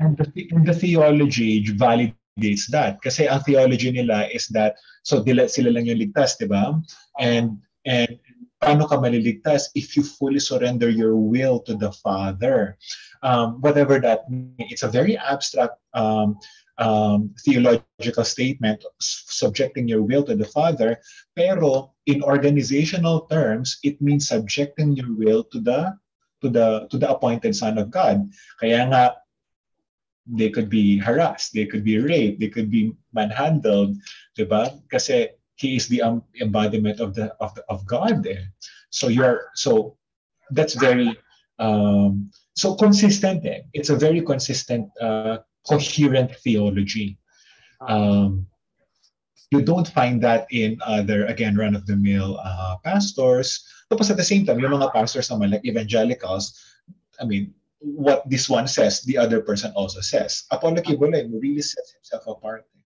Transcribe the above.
And the, and the theology validates that. Kasi ang theology nila is that, so dila, sila lang yung ligtas, di ba? And, and paano ka maliligtas if you fully surrender your will to the Father? Um, whatever that means, it's a very abstract um, um, theological statement, subjecting your will to the Father, pero in organizational terms, it means subjecting your will to the to the to the appointed Son of God. Kaya nga, they could be harassed, they could be raped, they could be manhandled, diba? Kasi he is the um, embodiment of the of the, of God there. So you're so that's very um, so consistent. Eh? It's a very consistent uh, coherent theology. Um, you don't find that in other, again, run-of-the-mill uh, pastors. Tapos at the same time, yung mga pastors naman, like evangelicals, I mean, what this one says, the other person also says. Apollo Quiboloy really sets himself apart.